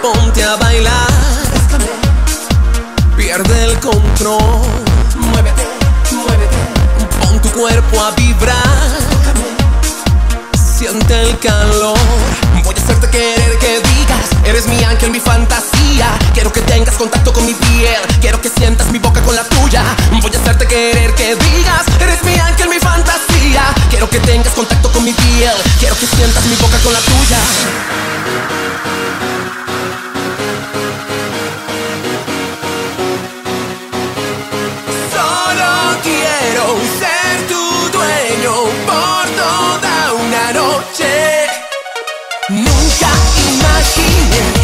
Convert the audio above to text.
ponte a bailar. Pierde el control. Muévete, muévete. Pon tu cuerpo a vibrar. Siente el calor. Voy a hacerte querer que digas: Eres mi ángel, mi fantasía. Quiero que tengas contacto con mi piel. Quiero que sientas mi boca con la tuya. Voy a hacerte querer que digas: Eres mi ángel, mi fantasía. Quiero que tengas contacto con mi piel. Quiero que sientas mi boca con la tuya. she.